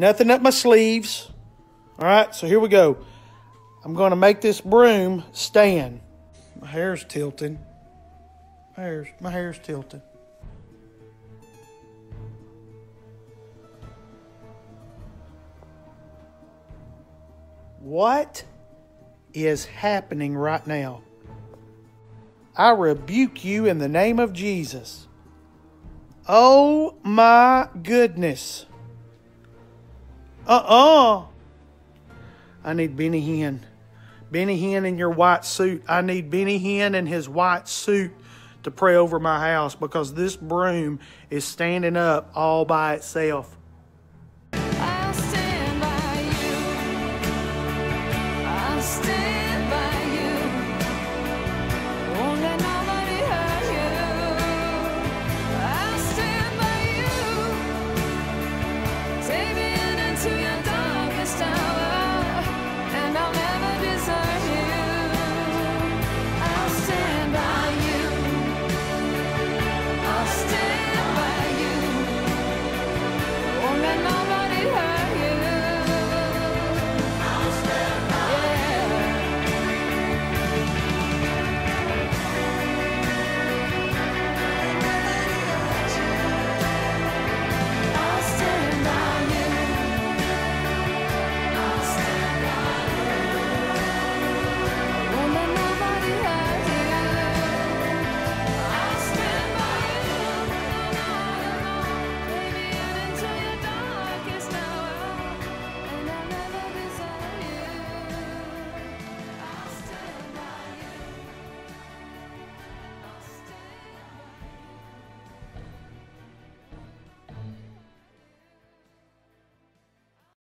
Nothing up my sleeves. All right, so here we go. I'm going to make this broom stand. My hair's tilting. My hair's, my hair's tilting. What is happening right now? I rebuke you in the name of Jesus. Oh my goodness. Uh uh I need Benny Hinn. Benny Hinn in your white suit. I need Benny Hinn in his white suit to pray over my house because this broom is standing up all by itself.